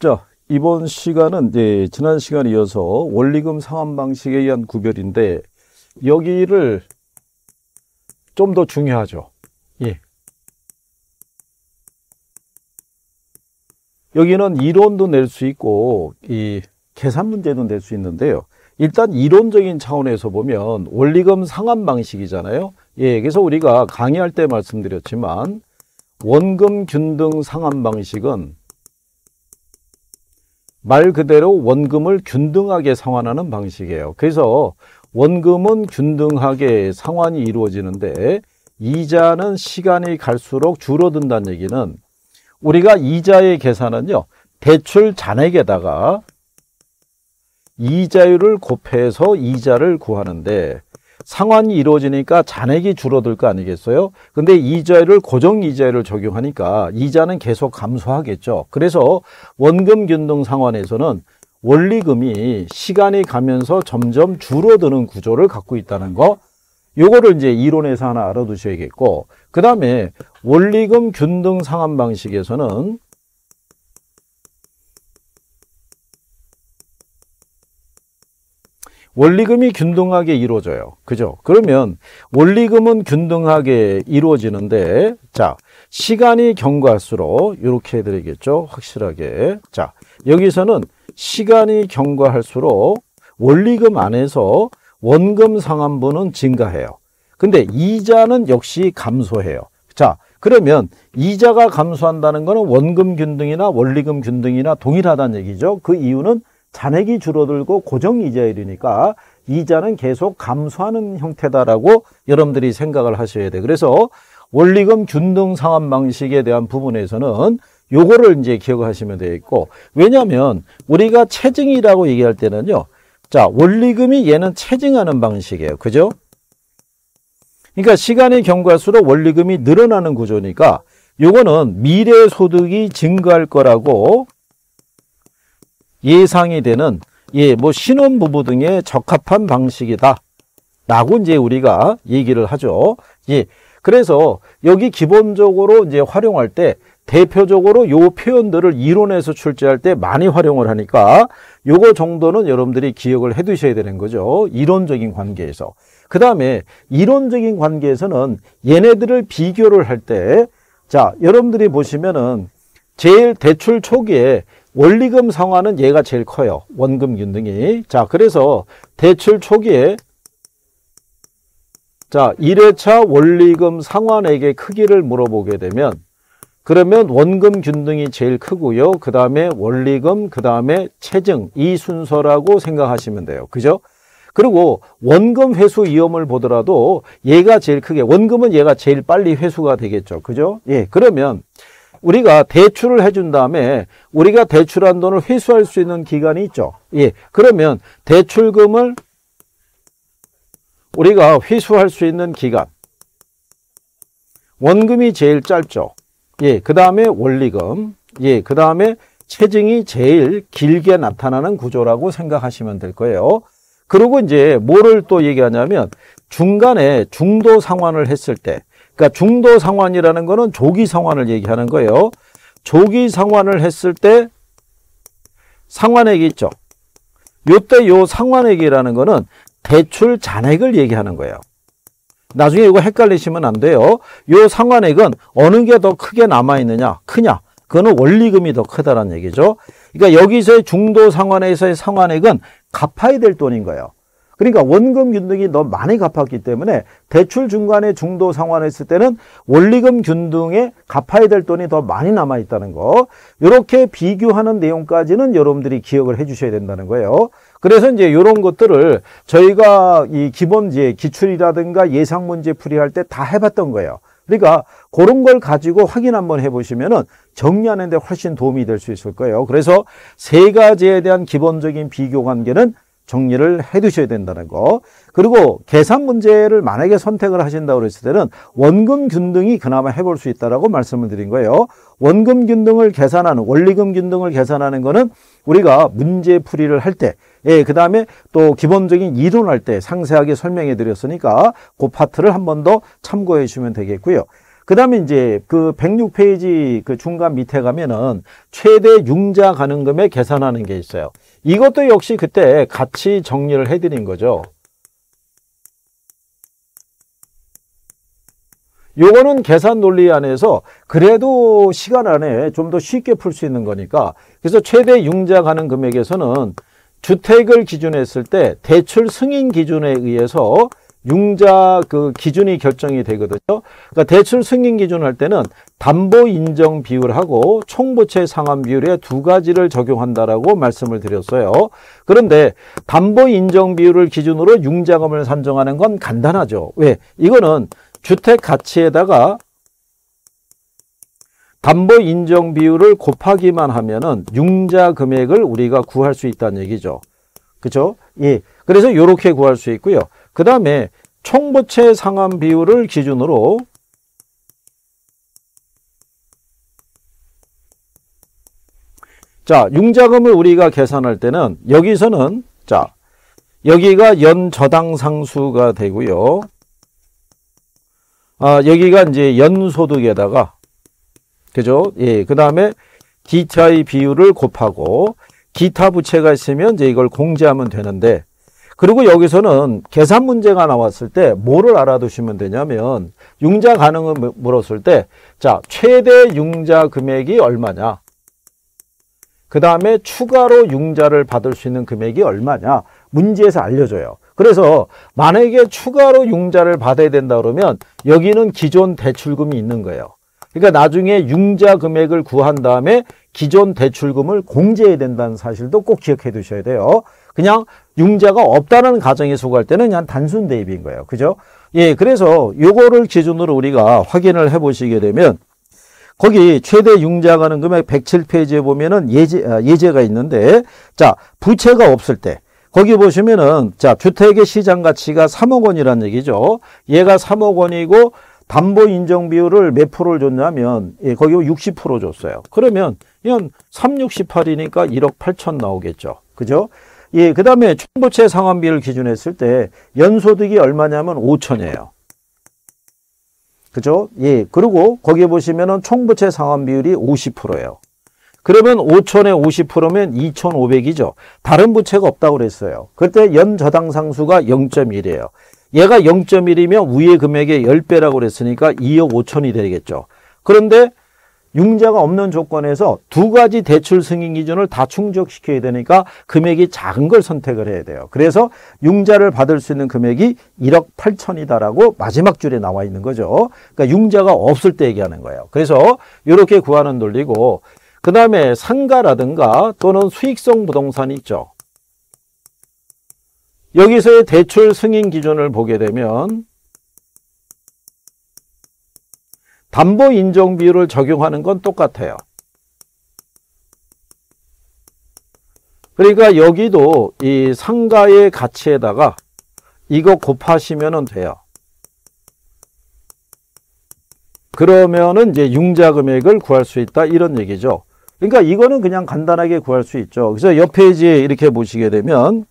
자, 이번 시간은 이제 지난 시간에 이어서 원리금 상환 방식에 의한 구별인데 여기를 좀 더 중요하죠. 예. 여기는 이론도 낼 수 있고 이 계산 문제도 낼 수 있는데요. 일단 이론적인 차원에서 보면 원리금 상환 방식이잖아요. 예, 그래서 우리가 강의할 때 말씀드렸지만 원금 균등 상환 방식은 말 그대로 원금을 균등하게 상환하는 방식이에요. 그래서 원금은 균등하게 상환이 이루어지는데 이자는 시간이 갈수록 줄어든다는 얘기는 우리가 이자의 계산은요. 대출 잔액에다가 이자율을 곱해서 이자를 구하는데 상환이 이루어지니까 잔액이 줄어들 거 아니겠어요? 근데 이자율을 고정 이자율을 적용하니까 이자는 계속 감소하겠죠. 그래서 원금 균등 상환에서는 원리금이 시간이 가면서 점점 줄어드는 구조를 갖고 있다는 거 요거를 이제 이론에서 하나 알아두셔야겠고 그 다음에 원리금 균등 상환 방식에서는 원리금이 균등하게 이루어져요. 그죠? 그러면 원리금은 균등하게 이루어지는데 자 시간이 경과할수록 이렇게 해드리겠죠. 확실하게. 자 여기서는 시간이 경과할수록 원리금 안에서 원금 상환분은 증가해요. 근데 이자는 역시 감소해요. 자 그러면 이자가 감소한다는 것은 원금 균등이나 원리금 균등이나 동일하다는 얘기죠. 그 이유는 잔액이 줄어들고 고정 이자율이니까 이자는 계속 감소하는 형태다라고 여러분들이 생각을 하셔야 돼. 그래서 원리금 균등 상환 방식에 대한 부분에서는 요거를 이제 기억하시면 되겠고 왜냐하면 우리가 체증이라고 얘기할 때는요. 자, 원리금이 얘는 체증하는 방식이에요. 그죠? 그러니까 시간이 경과할수록 원리금이 늘어나는 구조니까 요거는 미래 소득이 증가할 거라고 예상이 되는 예, 뭐 신혼 부부 등에 적합한 방식이다. 라고 이제 우리가 얘기를 하죠. 예. 그래서 여기 기본적으로 이제 활용할 때 대표적으로 요 표현들을 이론에서 출제할 때 많이 활용을 하니까 요거 정도는 여러분들이 기억을 해 두셔야 되는 거죠. 이론적인 관계에서. 그 다음에 이론적인 관계에서는 얘네들을 비교를 할 때 자, 여러분들이 보시면은 제일 대출 초기에 원리금 상환은 얘가 제일 커요. 원금 균등이. 자, 그래서 대출 초기에 자, 1회차 원리금 상환액의 크기를 물어보게 되면 그러면 원금 균등이 제일 크고요. 그 다음에 원리금, 그 다음에 체증 이 순서라고 생각하시면 돼요. 그죠? 그리고 원금 회수 위험을 보더라도 얘가 제일 크게 원금은 얘가 제일 빨리 회수가 되겠죠. 그죠? 예. 그러면 우리가 대출을 해준 다음에 우리가 대출한 돈을 회수할 수 있는 기간이 있죠. 예. 그러면 대출금을 우리가 회수할 수 있는 기간. 원금이 제일 짧죠. 예. 그 다음에 원리금. 예. 그 다음에 체증이 제일 길게 나타나는 구조라고 생각하시면 될 거예요. 그리고 이제 뭐를 또 얘기하냐면 중간에 중도 상환을 했을 때 그러니까 중도 상환이라는 거는 조기 상환을 얘기하는 거예요. 조기 상환을 했을 때 상환액이 있죠. 요때 요 상환액이라는 거는 대출 잔액을 얘기하는 거예요. 나중에 이거 헷갈리시면 안 돼요. 요 상환액은 어느 게 더 크게 남아있느냐, 크냐. 그거는 원리금이 더 크다는 얘기죠. 그러니까 여기서의 중도 상환에서의 상환액은 갚아야 될 돈인 거예요. 그러니까 원금 균등이 너무 많이 갚았기 때문에 대출 중간에 중도 상환했을 때는 원리금 균등에 갚아야 될 돈이 더 많이 남아 있다는 거. 이렇게 비교하는 내용까지는 여러분들이 기억을 해 주셔야 된다는 거예요. 그래서 이제 이런 것들을 저희가 이 기본제 기출이라든가 예상 문제 풀이할 때 다 해봤던 거예요. 그러니까 그런 걸 가지고 확인 한번 해보시면은 정리하는 데 훨씬 도움이 될 수 있을 거예요. 그래서 세 가지에 대한 기본적인 비교 관계는 정리를 해 두셔야 된다는 거. 그리고 계산 문제를 만약에 선택을 하신다고 그랬을 때는 원금 균등이 그나마 해볼 수 있다라고 말씀을 드린 거예요. 원금 균등을 계산하는 원리금 균등을 계산하는 거는 우리가 문제 풀이를 할 때, 예, 그 다음에 또 기본적인 이론할 때 상세하게 설명해 드렸으니까 그 파트를 한 번 더 참고해 주시면 되겠고요. 그 다음에 이제 그 106페이지 그 중간 밑에 가면은 최대 융자 가능금액 계산하는 게 있어요. 이것도 역시 그때 같이 정리를 해드린 거죠. 요거는 계산 논리 안에서 그래도 시간 안에 좀 더 쉽게 풀 수 있는 거니까 그래서 최대 융자 가능 금액에서는 주택을 기준했을 때 대출 승인 기준에 의해서 융자 그 기준이 결정이 되거든요. 그러니까 대출 승인 기준 할 때는 담보 인정 비율하고 총부채 상환 비율의 두 가지를 적용한다라고 말씀을 드렸어요. 그런데 담보 인정 비율을 기준으로 융자금을 산정하는 건 간단하죠. 왜? 이거는 주택 가치에다가 담보 인정 비율을 곱하기만 하면은 융자 금액을 우리가 구할 수 있다는 얘기죠. 그죠? 예. 그래서 이렇게 구할 수 있고요. 그 다음에 총부채 상환 비율을 기준으로 자, 융자금을 우리가 계산할 때는 여기서는 자, 여기가 연저당 상수가 되고요. 아, 여기가 이제 연소득에다가 그죠? 예. 그다음에 DTI 비율을 곱하고 기타 부채가 있으면 이제 이걸 공제하면 되는데 그리고 여기서는 계산 문제가 나왔을 때 뭐를 알아두시면 되냐면 융자 가능을 물었을 때 자, 최대 융자 금액이 얼마냐? 그 다음에 추가로 융자를 받을 수 있는 금액이 얼마냐? 문제에서 알려줘요. 그래서 만약에 추가로 융자를 받아야 된다 그러면 여기는 기존 대출금이 있는 거예요. 그러니까 나중에 융자 금액을 구한 다음에 기존 대출금을 공제해야 된다는 사실도 꼭 기억해 두셔야 돼요. 그냥 융자가 없다는 가정에 속할 때는 그냥 단순 대입인 거예요. 그죠? 예, 그래서 요거를 기준으로 우리가 확인을 해 보시게 되면 거기 최대 융자 가는 금액 107페이지에 보면은 예제, 아, 예제가 있는데 자, 부채가 없을 때 거기 보시면은 자, 주택의 시장 가치가 3억 원이라는 얘기죠. 얘가 3억 원이고 담보 인정 비율을 몇 프로를 줬냐면 예, 거기 60% 줬어요. 그러면 이건 3, 68이니까 1억 8천 나오겠죠. 그죠? 예, 그 다음에 총부채 상환비를 기준했을 때 연소득이 얼마냐면 5천이에요. 그죠? 예, 그리고 거기에 보시면은 총부채 상환 비율이 50%예요. 그러면 5천에 50%면 2,500이죠. 다른 부채가 없다고 그랬어요. 그때 연저당 상수가 0.1이에요. 얘가 0.1이면 위의 금액의 10배라고 그랬으니까 2억 5천이 되겠죠. 그런데 융자가 없는 조건에서 두 가지 대출 승인 기준을 다 충족시켜야 되니까 금액이 작은 걸 선택을 해야 돼요. 그래서 융자를 받을 수 있는 금액이 1억 8천이다라고 마지막 줄에 나와 있는 거죠. 그러니까 융자가 없을 때 얘기하는 거예요. 그래서 이렇게 구하는 논리고 그 다음에 상가라든가 또는 수익성 부동산이 있죠. 여기서의 대출 승인 기준을 보게 되면 담보 인정 비율을 적용하는 건 똑같아요. 그러니까 여기도 이 상가의 가치에다가 이거 곱하시면 돼요. 그러면은 이제 융자 금액을 구할 수 있다 이런 얘기죠. 그러니까 이거는 그냥 간단하게 구할 수 있죠. 그래서 옆 페이지에 이렇게 보시게 되면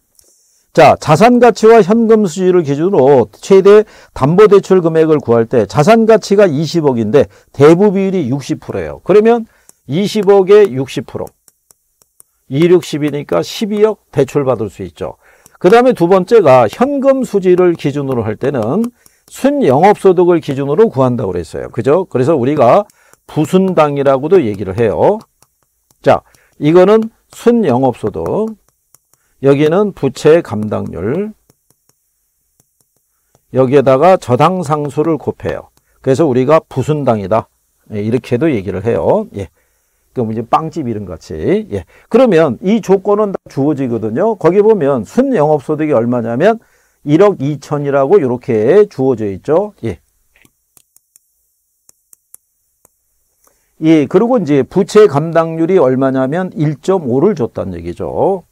자, 자산 가치와 현금 수지를 기준으로 최대 담보 대출 금액을 구할 때 자산 가치가 20억인데 대부 비율이 60%예요. 그러면 20억에 60%. 2, 60이니까 12억 대출 받을 수 있죠. 그 다음에 두 번째가 현금 수지를 기준으로 할 때는 순영업소득을 기준으로 구한다고 그랬어요. 그죠? 그래서 우리가 부순당이라고도 얘기를 해요. 자, 이거는 순영업소득. 여기는 부채 감당률. 여기에다가 저당 상수를 곱해요. 그래서 우리가 부순당이다. 예, 이렇게도 얘기를 해요. 예. 그럼 이제 빵집 이름 같이. 예. 그러면 이 조건은 다 주어지거든요. 거기 보면 순 영업소득이 얼마냐면 1억 2천이라고 이렇게 주어져 있죠. 예. 예, 그리고 이제 부채 감당률이 얼마냐면 1.5를 줬다는 얘기죠.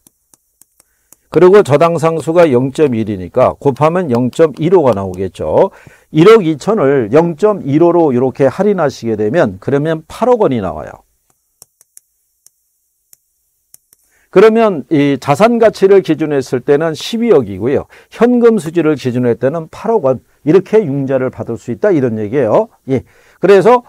그리고 저당 상수가 0.1이니까 곱하면 0.15가 나오겠죠. 1억 2천을 0.15로 이렇게 할인하시게 되면 그러면 8억 원이 나와요. 그러면 이 자산 가치를 기준했을 때는 12억이고요. 현금 수지를 기준할 때는 8억 원. 이렇게 융자를 받을 수 있다 이런 얘기예요. 예. 그래서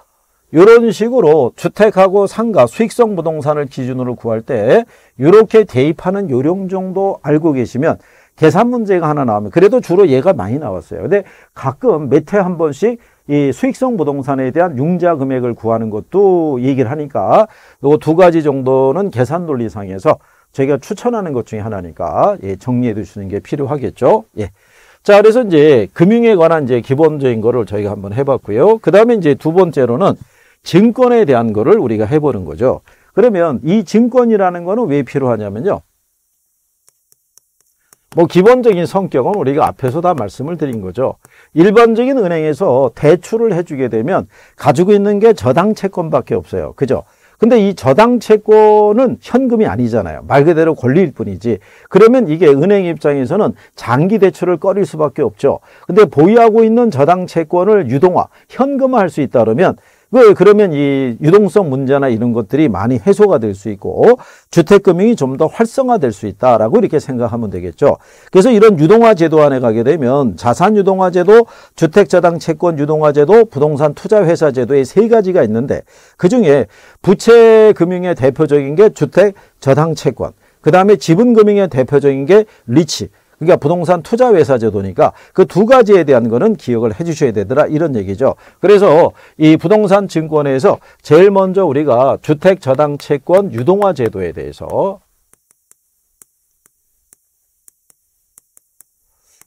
이런 식으로 주택하고 상가, 수익성 부동산을 기준으로 구할 때 이렇게 대입하는 요령 정도 알고 계시면 계산 문제가 하나 나오면 그래도 주로 얘가 많이 나왔어요. 근데 가끔 몇해한 번씩 이 수익성 부동산에 대한 융자 금액을 구하는 것도 얘기를 하니까 요두 가지 정도는 계산 논리상에서 저희가 추천하는 것 중에 하나니까 예, 정리해 두시는 게 필요하겠죠. 예. 자, 그래서 이제 금융에 관한 이제 기본적인 거를 저희가 한번 해봤고요. 그 다음에 이제 두 번째로는 증권에 대한 거를 우리가 해보는 거죠. 그러면 이 증권이라는 거는 왜 필요하냐면요. 뭐 기본적인 성격은 우리가 앞에서 다 말씀을 드린 거죠. 일반적인 은행에서 대출을 해주게 되면 가지고 있는 게 저당 채권밖에 없어요. 그죠? 근데 이 저당 채권은 현금이 아니잖아요. 말 그대로 권리일 뿐이지. 그러면 이게 은행 입장에서는 장기 대출을 꺼릴 수밖에 없죠. 근데 보유하고 있는 저당 채권을 유동화, 현금화할 수 있다 그러면 그 그러면 이 유동성 문제나 이런 것들이 많이 해소가 될 수 있고 주택금융이 좀 더 활성화될 수 있다라고 이렇게 생각하면 되겠죠. 그래서 이런 유동화 제도 안에 가게 되면 자산 유동화 제도, 주택 저당 채권 유동화 제도, 부동산 투자 회사 제도의 세 가지가 있는데 그 중에 부채 금융의 대표적인 게 주택 저당 채권, 그 다음에 지분 금융의 대표적인 게 리치. 그러니까 부동산 투자 회사 제도니까 그 두 가지에 대한 거는 기억을 해 주셔야 되더라 이런 얘기죠. 그래서 이 부동산 증권에서 제일 먼저 우리가 주택 저당 채권 유동화 제도에 대해서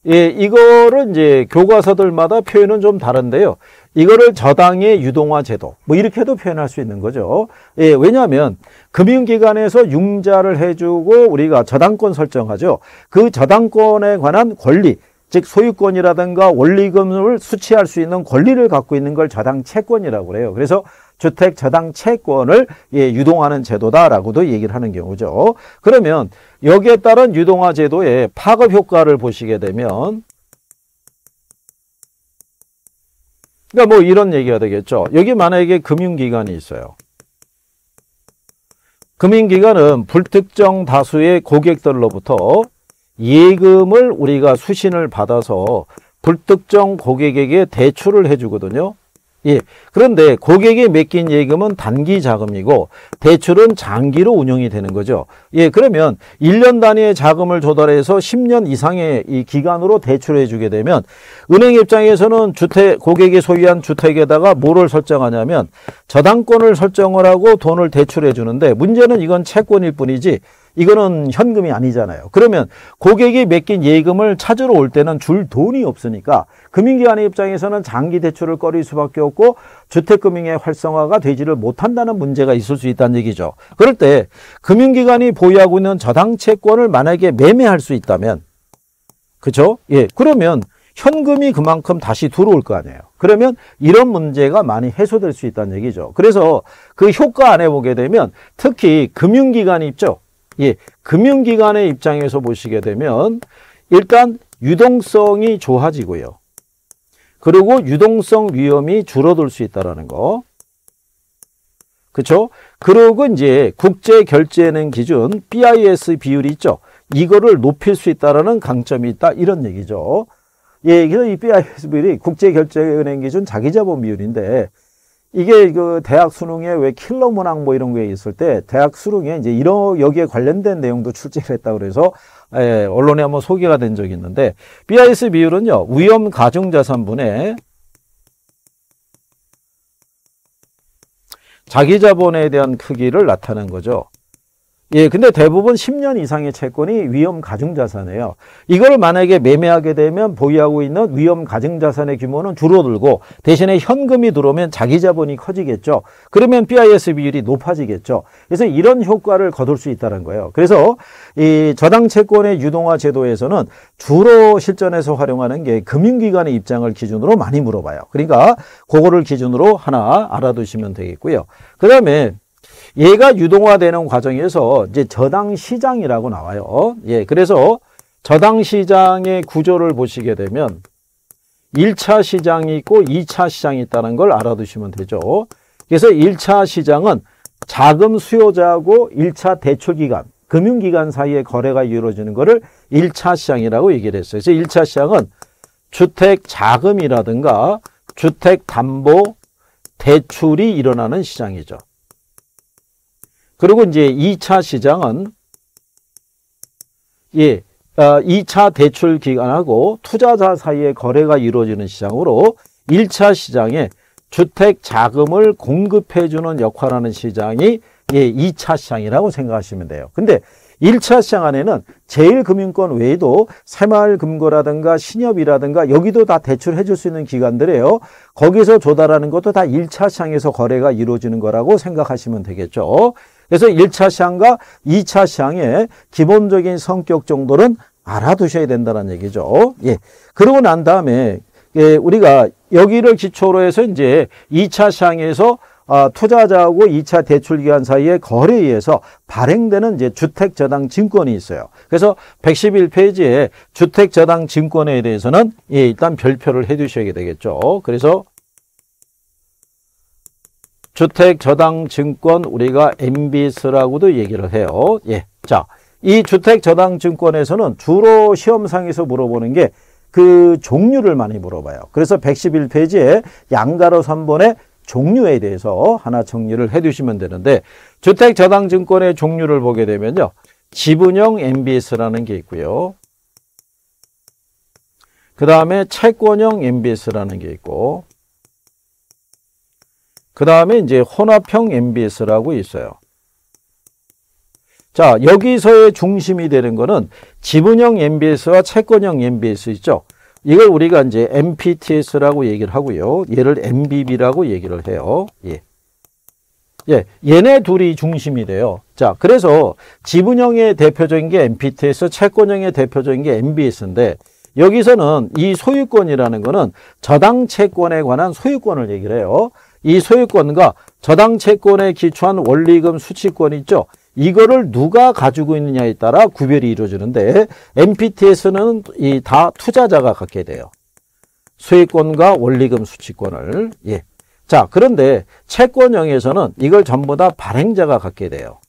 예, 이거를 이제 교과서들마다 표현은 좀 다른데요. 이거를 저당의 유동화 제도 뭐 이렇게도 표현할 수 있는 거죠. 예, 왜냐하면 금융기관에서 융자를 해주고 우리가 저당권 설정하죠. 그 저당권에 관한 권리 즉 소유권이라든가 원리금을 수취할 수 있는 권리를 갖고 있는 걸 저당 채권이라고 그래요. 그래서 주택 저당 채권을 예, 유동하는 제도다라고도 얘기를 하는 경우죠. 그러면 여기에 따른 유동화 제도의 파급 효과를 보시게 되면 그러니까 뭐 이런 얘기가 되겠죠. 여기 만약에 금융기관이 있어요. 금융기관은 불특정 다수의 고객들로부터 예금을 우리가 수신을 받아서 불특정 고객에게 대출을 해주거든요. 예. 그런데 고객이 맡긴 예금은 단기 자금이고 대출은 장기로 운영이 되는 거죠. 예. 그러면 1년 단위의 자금을 조달해서 10년 이상의 이 기간으로 대출해 주게 되면 은행 입장에서는 주택 고객이 소유한 주택에다가 뭐를 설정하냐면 저당권을 설정을 하고 돈을 대출해 주는데 문제는 이건 채권일 뿐이지 이거는 현금이 아니잖아요. 그러면 고객이 맡긴 예금을 찾으러 올 때는 줄 돈이 없으니까 금융기관의 입장에서는 장기 대출을 꺼릴 수밖에 없고 주택금융의 활성화가 되지를 못한다는 문제가 있을 수 있다는 얘기죠. 그럴 때 금융기관이 보유하고 있는 저당 채권을 만약에 매매할 수 있다면 그죠? 예. 그러면 현금이 그만큼 다시 들어올 거 아니에요. 그러면 이런 문제가 많이 해소될 수 있다는 얘기죠. 그래서 그 효과 안에 보게 되면 특히 금융기관이 있죠. 예, 금융기관의 입장에서 보시게 되면 일단 유동성이 좋아지고요. 그리고 유동성 위험이 줄어들 수 있다는 거. 그렇죠? 그리고 이제 국제 결제은행 기준 BIS 비율이 있죠. 이거를 높일 수 있다라는 강점이 있다 이런 얘기죠. 예, 그래서 이 BIS 비율이 국제 결제 은행 기준 자기 자본 비율인데 이게 그 대학 수능에 왜 킬러 문항 뭐 이런 게 있을 때 대학 수능에 이제 이런 여기에 관련된 내용도 출제를 했다 그래서 예, 언론에 한번 소개가 된 적이 있는데 BIS 비율은요 위험 가중 자산분의 자기 자본에 대한 크기를 나타낸 거죠. 예, 근데 대부분 10년 이상의 채권이 위험 가중자산이에요. 이걸 만약에 매매하게 되면 보유하고 있는 위험 가중자산의 규모는 줄어들고 대신에 현금이 들어오면 자기 자본이 커지겠죠. 그러면 BIS 비율이 높아지겠죠. 그래서 이런 효과를 거둘 수 있다는 거예요. 그래서 이 저당 채권의 유동화 제도에서는 주로 실전에서 활용하는 게 금융기관의 입장을 기준으로 많이 물어봐요. 그러니까 그거를 기준으로 하나 알아두시면 되겠고요. 그 다음에 얘가 유동화되는 과정에서 이제 저당 시장이라고 나와요. 예, 그래서 저당 시장의 구조를 보시게 되면 1차 시장이 있고 2차 시장이 있다는 걸 알아두시면 되죠. 그래서 1차 시장은 자금 수요자하고 1차 대출기관, 금융기관 사이에 거래가 이루어지는 것을 1차 시장이라고 얘기를 했어요. 그래서 1차 시장은 주택 자금이라든가 주택 담보, 대출이 일어나는 시장이죠. 그리고 이제 2차 시장은 예, 2차 아, 대출 기간하고 투자자 사이의 거래가 이루어지는 시장으로 1차 시장에 주택 자금을 공급해 주는 역할하는 시장이 예, 2차 시장이라고 생각하시면 돼요. 근데 1차 시장 안에는 제일금융권 외에도 새마을금고라든가 신협이라든가 여기도 다 대출해 줄 수 있는 기관들이에요. 거기서 조달하는 것도 다 1차 시장에서 거래가 이루어지는 거라고 생각하시면 되겠죠. 그래서 1차 시장과 2차 시장의 기본적인 성격 정도는 알아두셔야 된다는 얘기죠. 예. 그러고 난 다음에 예, 우리가 여기를 기초로 해서 이제 2차 시장에서 아, 투자자하고 2차 대출 기간 사이에 거래에 의해서 발행되는 이제 주택 저당 증권이 있어요. 그래서 111페이지에 주택 저당 증권에 대해서는 예, 일단 별표를 해 두셔야 되겠죠. 그래서 주택 저당 증권 우리가 MBS라고도 얘기를 해요. 예. 자, 이 주택 저당 증권에서는 주로 시험상에서 물어보는 게 그 종류를 많이 물어봐요. 그래서 111페이지에 양가로 3번에 종류에 대해서 하나 정리를 해 두시면 되는데 주택 저당 증권의 종류를 보게 되면요. 지분형 MBS라는 게 있고요. 그 다음에 채권형 MBS라는 게 있고 그 다음에 이제 혼합형 MBS라고 있어요. 자, 여기서의 중심이 되는 거는 지분형 MBS와 채권형 MBS 있죠. 이걸 우리가 이제 MPTS라고 얘기를 하고요. 얘를 MBB라고 얘기를 해요. 예. 예, 얘네 둘이 중심이 돼요. 자, 그래서 지분형의 대표적인 게 MPTS, 채권형의 대표적인 게 MBS인데 여기서는 이 소유권이라는 거는 저당 채권에 관한 소유권을 얘기를 해요. 이 소유권과 저당 채권에 기초한 원리금 수취권 있죠. 이거를 누가 가지고 있느냐에 따라 구별이 이루어지는데 MPT에서는 이 다 투자자가 갖게 돼요. 수익권과 원리금 수취권을 예. 자 그런데 채권형에서는 이걸 전부 다 발행자가 갖게 돼요.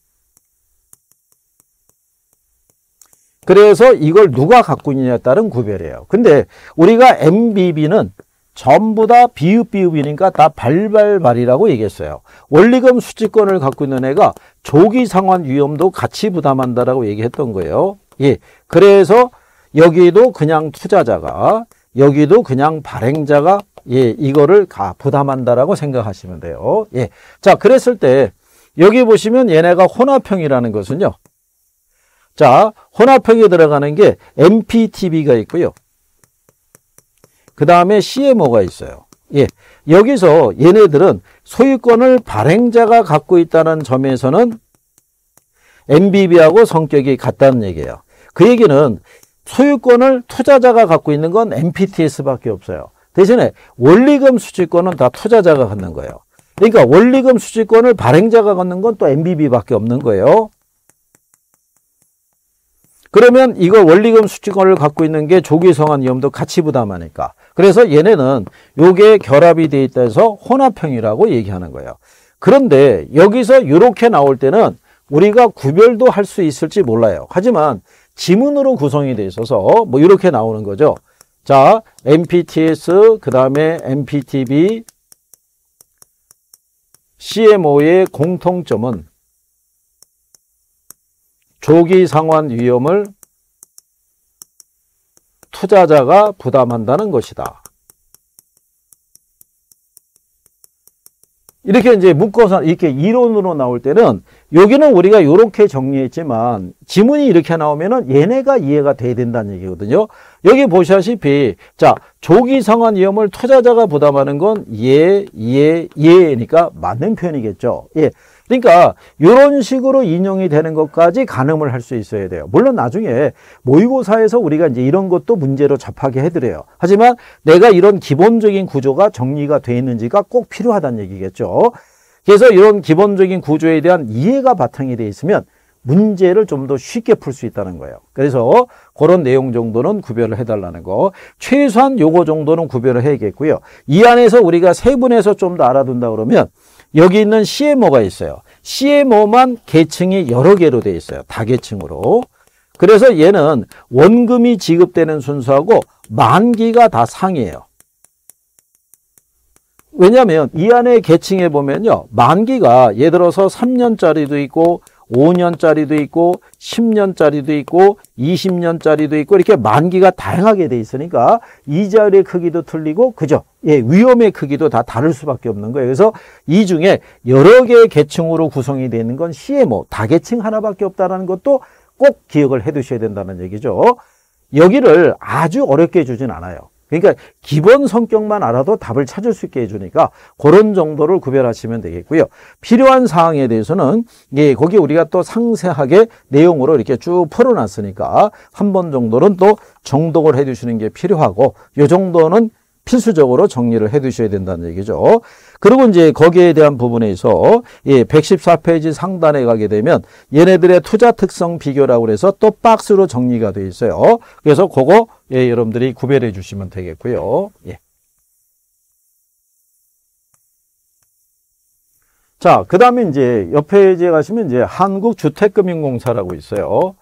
그래서 이걸 누가 갖고 있느냐에 따른 구별이에요. 근데 우리가 MBB는 전부 다 비읍 비읍이니까 다 발발발이라고 얘기했어요. 원리금 수취권을 갖고 있는 애가 조기 상환 위험도 같이 부담한다라고 얘기했던 거예요. 예. 그래서 여기도 그냥 투자자가 여기도 그냥 발행자가 예, 이거를 가 부담한다라고 생각하시면 돼요. 예. 자, 그랬을 때 여기 보시면 얘네가 혼합형이라는 것은요. 자, 혼합형에 들어가는 게 MPTB가 있고요. 그 다음에 CMO가 있어요. 예. 여기서 얘네들은 소유권을 발행자가 갖고 있다는 점에서는 MBB하고 성격이 같다는 얘기예요. 그 얘기는 소유권을 투자자가 갖고 있는 건 MPTS밖에 없어요. 대신에 원리금 수취권은 다 투자자가 갖는 거예요. 그러니까 원리금 수취권을 발행자가 갖는 건 또 MBB밖에 없는 거예요. 그러면 이거 원리금 수취권을 갖고 있는 게 조기 성환 위험도 같이 부담하니까 그래서 얘네는 요게 결합이 돼 있다 해서 혼합형이라고 얘기하는 거예요. 그런데 여기서 이렇게 나올 때는 우리가 구별도 할 수 있을지 몰라요. 하지만 지문으로 구성이 돼 있어서 뭐 이렇게 나오는 거죠. 자, MPTS, 그 다음에 MPTB, CMO의 공통점은 조기 상환 위험을 투자자가 부담한다는 것이다. 이렇게 이제 묶어서 이렇게 이론으로 나올 때는 여기는 우리가 이렇게 정리했지만 지문이 이렇게 나오면은 얘네가 이해가 돼야 된다는 얘기거든요. 여기 보시다시피 자 조기 상환 위험을 투자자가 부담하는 건 예, 예, 예니까 맞는 표현이겠죠. 예. 그러니까 이런 식으로 인용이 되는 것까지 가늠을 할 수 있어야 돼요. 물론 나중에 모의고사에서 우리가 이제 이런 것도 문제로 접하게 해드려요. 하지만 내가 이런 기본적인 구조가 정리가 되어 있는지가 꼭 필요하다는 얘기겠죠. 그래서 이런 기본적인 구조에 대한 이해가 바탕이 되어 있으면 문제를 좀 더 쉽게 풀 수 있다는 거예요. 그래서 그런 내용 정도는 구별을 해달라는 거. 최소한 요거 정도는 구별을 해야겠고요. 이 안에서 우리가 세분해서 좀 더 알아둔다 그러면 여기 있는 CMO가 있어요. CMO만 계층이 여러 개로 되어 있어요. 다계층으로. 그래서 얘는 원금이 지급되는 순서하고 만기가 다 상이에요. 왜냐하면 이 안에 계층에 보면요. 만기가 예를 들어서 3년짜리도 있고 5년짜리도 있고 10년짜리도 있고 20년짜리도 있고 이렇게 만기가 다양하게 돼 있으니까 이자율의 크기도 틀리고 그죠? 예, 위험의 크기도 다 다를 수밖에 없는 거예요. 그래서 이 중에 여러 개의 계층으로 구성이 되는 건 CMO 다계층 하나밖에 없다는 것도 꼭 기억을 해 두셔야 된다는 얘기죠. 여기를 아주 어렵게 주진 않아요. 그러니까 기본 성격만 알아도 답을 찾을 수 있게 해주니까 그런 정도를 구별하시면 되겠고요. 필요한 사항에 대해서는 예, 거기 우리가 또 상세하게 내용으로 이렇게 쭉 풀어놨으니까 한 번 정도는 또 정독을 해주시는 게 필요하고 이 정도는 필수적으로 정리를 해 두셔야 된다는 얘기죠. 그리고 이제 거기에 대한 부분에서 예, 114페이지 상단에 가게 되면 얘네들의 투자 특성 비교라고 해서 또 박스로 정리가 되어 있어요. 그래서 그거 예, 여러분들이 구별해 주시면 되겠고요. 예. 자, 그 다음에 이제 옆에 이제 가시면 이제 한국주택금융공사라고 있어요.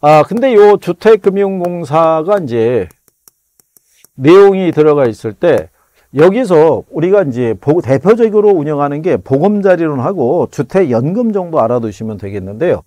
아, 근데 요 주택금융공사가 이제 내용이 들어가 있을 때 여기서 우리가 이제 대표적으로 운영하는 게 보금자리론하고 주택연금 정도 알아두시면 되겠는데요.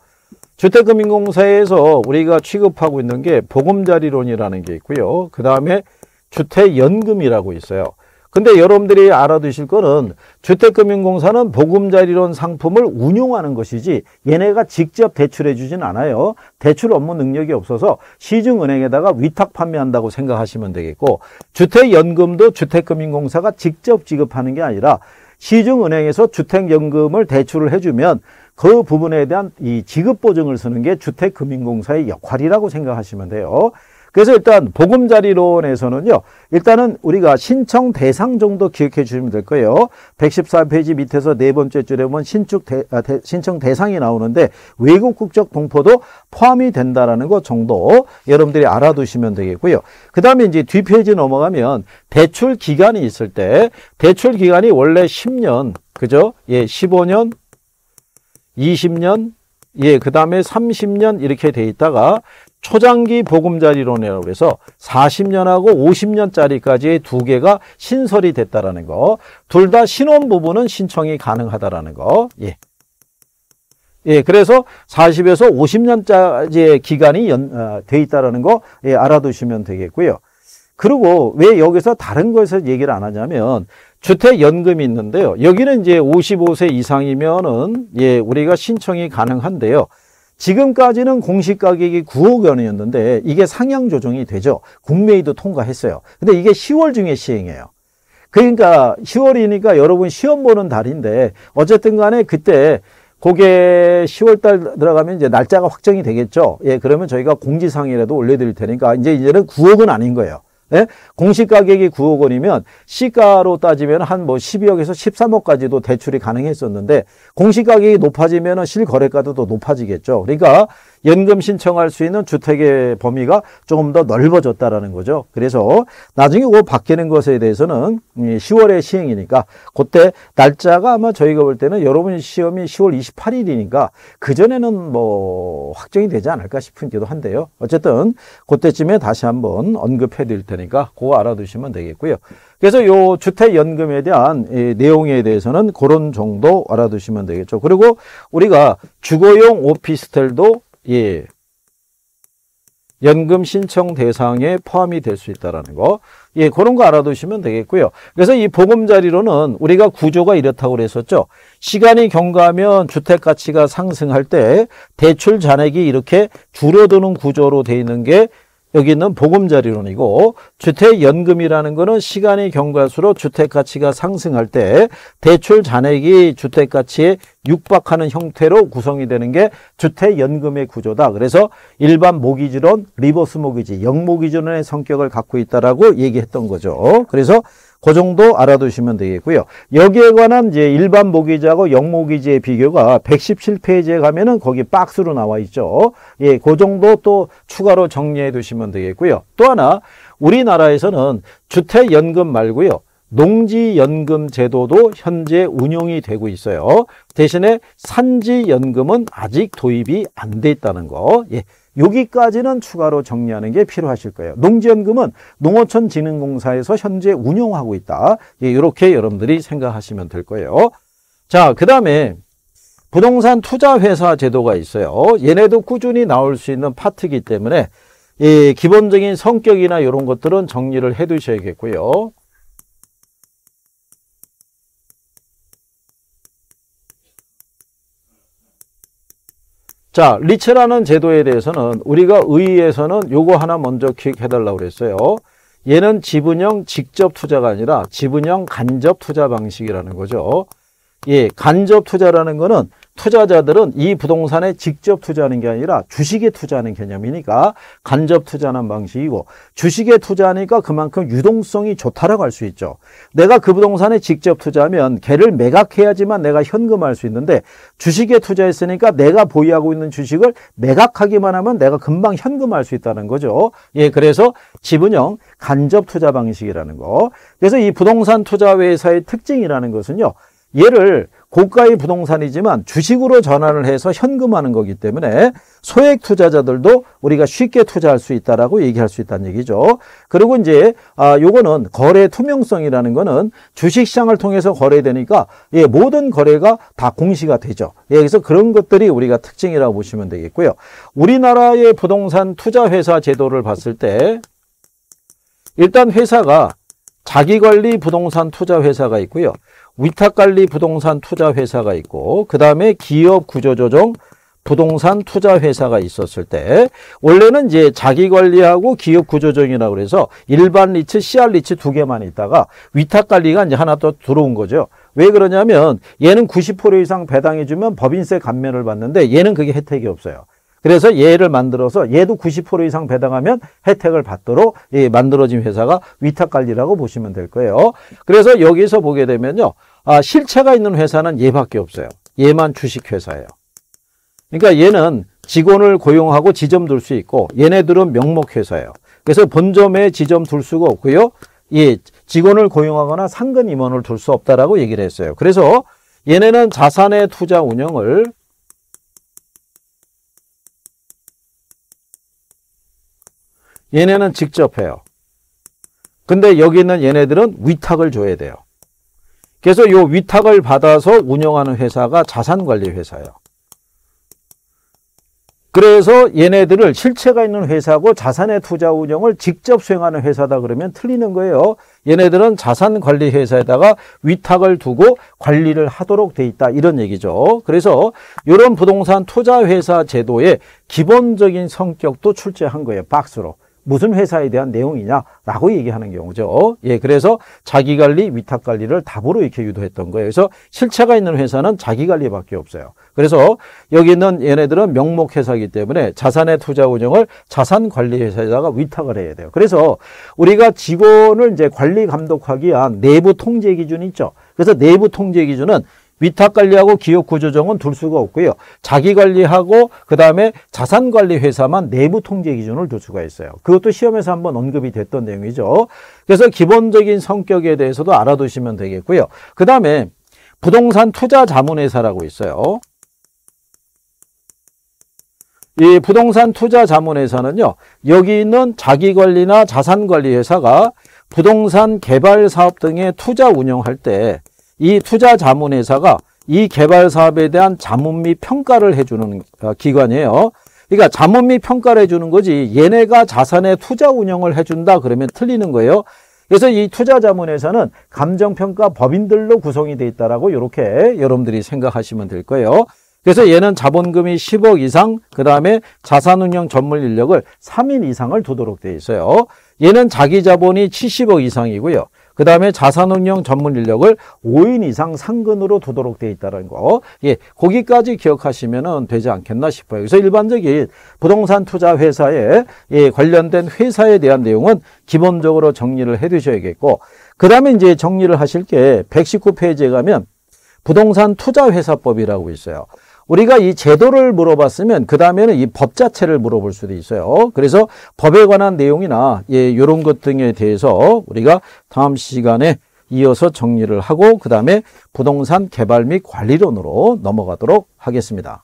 주택금융공사에서 우리가 취급하고 있는 게 보금자리론이라는 게 있고요. 그 다음에 주택연금이라고 있어요. 근데 여러분들이 알아두실 거는 주택금융공사는 보금자리론 상품을 운용하는 것이지 얘네가 직접 대출해 주진 않아요. 대출 업무 능력이 없어서 시중은행에다가 위탁 판매한다고 생각하시면 되겠고 주택연금도 주택금융공사가 직접 지급하는 게 아니라 시중은행에서 주택연금을 대출을 해주면 그 부분에 대한 이 지급 보증을 쓰는 게 주택금융공사의 역할이라고 생각하시면 돼요. 그래서 일단 보금자리론에서는요. 일단은 우리가 신청 대상 정도 기억해 주시면 될 거예요. 114페이지 밑에서 네 번째 줄에 보면 신축 대, 아, 대, 신청 대상이 나오는데 외국 국적 동포도 포함이 된다라는 것 정도 여러분들이 알아두시면 되겠고요. 그 다음에 이제 뒷페이지 넘어가면 대출 기간이 있을 때 대출 기간이 원래 10년 그죠? 예, 15년 20년 예, 그 다음에 30년 이렇게 돼 있다가 초장기 보금자리론이라고 해서 40년하고 50년짜리까지의 두 개가 신설이 됐다라는 거. 둘 다 신혼 부부는 신청이 가능하다라는 거. 예. 예, 그래서 40에서 50년짜리의 기간이 연, 어, 돼 있다라는 거 예, 알아두시면 되겠고요. 그리고 왜 여기서 다른 것에서 얘기를 안 하냐면 주택연금이 있는데요. 여기는 이제 55세 이상이면은 예, 우리가 신청이 가능한데요. 지금까지는 공시 가격이 9억 원이었는데 이게 상향 조정이 되죠. 국매의도 통과했어요. 근데 이게 10월 중에 시행해요. 그러니까 10월이니까 여러분 시험 보는 달인데 어쨌든 간에 그때 그게 10월 달 들어가면 이제 날짜가 확정이 되겠죠. 예, 그러면 저희가 공지상이라도 올려드릴 테니까 이제 이제는 9억은 아닌 거예요. 예? 공시 가격이 9억 원이면 시가로 따지면 한 뭐 12억에서 13억까지도 대출이 가능했었는데 공시 가격이 높아지면 실거래가도 더 높아지겠죠. 그러니까 연금 신청할 수 있는 주택의 범위가 조금 더 넓어졌다라는 거죠. 그래서 나중에 그 바뀌는 것에 대해서는 10월에 시행이니까 그때 날짜가 아마 저희가 볼 때는 여러분 시험이 10월 28일이니까 그전에는 뭐 확정이 되지 않을까 싶은기도 한데요. 어쨌든 그때쯤에 다시 한번 언급해 드릴 테니까 그거 알아두시면 되겠고요. 그래서 요 주택연금에 대한 내용에 대해서는 그런 정도 알아두시면 되겠죠. 그리고 우리가 주거용 오피스텔도 예. 연금 신청 대상에 포함이 될 수 있다라는 거. 예, 그런 거 알아두시면 되겠고요. 그래서 이 보금자리로는 우리가 구조가 이렇다고 그랬었죠. 시간이 경과하면 주택 가치가 상승할 때 대출 잔액이 이렇게 줄어드는 구조로 돼 있는 게 여기 있는 보금자리론이고 주택연금이라는 것은 시간이 경과할수록 주택가치가 상승할 때 대출 잔액이 주택가치에 육박하는 형태로 구성이 되는 게 주택연금의 구조다. 그래서 일반 모기지론, 리버스 모기지, 역모기지론의 성격을 갖고 있다라고 얘기했던 거죠. 그래서 그 정도 알아두시면 되겠고요. 여기에 관한 이제 일반 모기지하고 역모기지의 비교가 117페이지에 가면은 거기 박스로 나와 있죠. 예, 그 정도 또 추가로 정리해 두시면 되겠고요. 또 하나 우리나라에서는 주택연금 말고요. 농지연금 제도도 현재 운용이 되고 있어요. 대신에 산지연금은 아직 도입이 안 돼 있다는 거. 예. 여기까지는 추가로 정리하는 게 필요하실 거예요. 농지연금은 농어촌진흥공사에서 현재 운영하고 있다. 예, 이렇게 여러분들이 생각하시면 될 거예요. 자, 그 다음에 부동산 투자회사 제도가 있어요. 얘네도 꾸준히 나올 수 있는 파트이기 때문에 이 기본적인 성격이나 이런 것들은 정리를 해 두셔야겠고요. 자, 리츠라는 제도에 대해서는 우리가 의의에서는 요거 하나 먼저 기억해 달라고 그랬어요. 얘는 지분형 직접 투자가 아니라 지분형 간접 투자 방식이라는 거죠. 예, 간접 투자라는 거는 투자자들은 이 부동산에 직접 투자하는 게 아니라 주식에 투자하는 개념이니까 간접 투자하는 방식이고 주식에 투자하니까 그만큼 유동성이 좋다라고 할 수 있죠. 내가 그 부동산에 직접 투자하면 걔를 매각해야지만 내가 현금할 수 있는데 주식에 투자했으니까 내가 보유하고 있는 주식을 매각하기만 하면 내가 금방 현금할 수 있다는 거죠. 예, 그래서 지분형 간접 투자 방식이라는 거. 그래서 이 부동산 투자 회사의 특징이라는 것은요. 얘를 고가의 부동산이지만 주식으로 전환을 해서 현금하는 거기 때문에 소액 투자자들도 우리가 쉽게 투자할 수 있다라고 얘기할 수 있다는 얘기죠. 그리고 이제 아 요거는 거래 투명성이라는 거는 주식 시장을 통해서 거래되니까 예, 모든 거래가 다 공시가 되죠. 예, 그래서 그런 것들이 우리가 특징이라고 보시면 되겠고요. 우리나라의 부동산 투자 회사 제도를 봤을 때 일단 회사가 자기관리 부동산 투자 회사가 있고요. 위탁관리 부동산 투자 회사가 있고 그 다음에 기업 구조조정 부동산 투자 회사가 있었을 때 원래는 이제 자기 관리하고 기업 구조조정이라고 그래서 일반 리츠, CR 리츠 두 개만 있다가 위탁 관리가 이제 하나 더 들어온 거죠. 왜 그러냐면 얘는 90% 이상 배당해 주면 법인세 감면을 받는데 얘는 그게 혜택이 없어요. 그래서 얘를 만들어서 얘도 90% 이상 배당하면 혜택을 받도록 만들어진 회사가 위탁관리라고 보시면 될 거예요. 그래서 여기서 보게 되면요. 아, 실체가 있는 회사는 얘밖에 없어요. 얘만 주식회사예요. 그러니까 얘는 직원을 고용하고 지점 둘 수 있고 얘네들은 명목회사예요. 그래서 본점에 지점 둘 수가 없고요. 예, 직원을 고용하거나 상근 임원을 둘 수 없다라고 얘기를 했어요. 그래서 얘네는 자산의 투자 운영을 얘네는 직접 해요. 근데 여기 있는 얘네들은 위탁을 줘야 돼요. 그래서 요 위탁을 받아서 운영하는 회사가 자산관리 회사예요. 그래서 얘네들을 실체가 있는 회사고 자산의 투자 운영을 직접 수행하는 회사다 그러면 틀리는 거예요. 얘네들은 자산관리 회사에다가 위탁을 두고 관리를 하도록 돼 있다 이런 얘기죠. 그래서 이런 부동산 투자 회사 제도의 기본적인 성격도 출제한 거예요. 박스로. 무슨 회사에 대한 내용이냐라고 얘기하는 경우죠. 예, 그래서 자기관리, 위탁관리를 답으로 이렇게 유도했던 거예요. 그래서 실체가 있는 회사는 자기관리밖에 없어요. 그래서 여기 있는 얘네들은 명목회사이기 때문에 자산의 투자 운영을 자산관리회사에다가 위탁을 해야 돼요. 그래서 우리가 직원을 이제 관리 감독하기 위한 내부 통제 기준이 있죠. 그래서 내부 통제 기준은 위탁관리하고 기업구조정은 둘 수가 없고요. 자기관리하고 그 다음에 자산관리회사만 내부 통제 기준을 둘 수가 있어요. 그것도 시험에서 한번 언급이 됐던 내용이죠. 그래서 기본적인 성격에 대해서도 알아두시면 되겠고요. 그 다음에 부동산 투자 자문회사라고 있어요. 이 부동산 투자 자문회사는요. 여기 있는 자기관리나 자산관리회사가 부동산 개발 사업 등의 투자 운영할 때 이 투자 자문회사가 이 개발 사업에 대한 자문 및 평가를 해주는 어, 기관이에요. 그러니까 자문 및 평가를 해주는 거지 얘네가 자산의 투자 운영을 해준다 그러면 틀리는 거예요. 그래서 이 투자 자문회사는 감정평가 법인들로 구성이 돼 있다라고 이렇게 여러분들이 생각하시면 될 거예요. 그래서 얘는 자본금이 10억 이상, 그 다음에 자산운용 전문 인력을 3인 이상을 두도록 돼 있어요. 얘는 자기 자본이 70억 이상이고요. 그 다음에 자산운용 전문 인력을 5인 이상 상근으로 두도록 되어 있다는 거. 예, 거기까지 기억하시면 되지 않겠나 싶어요. 그래서 일반적인 부동산 투자 회사에 예, 관련된 회사에 대한 내용은 기본적으로 정리를 해 두셔야겠고, 그 다음에 이제 정리를 하실 게 119페이지에 가면 부동산 투자 회사법이라고 있어요. 우리가 이 제도를 물어봤으면 그 다음에는 이 법 자체를 물어볼 수도 있어요. 그래서 법에 관한 내용이나 예, 이런 것 등에 대해서 우리가 다음 시간에 이어서 정리를 하고 그 다음에 부동산 개발 및 관리론으로 넘어가도록 하겠습니다.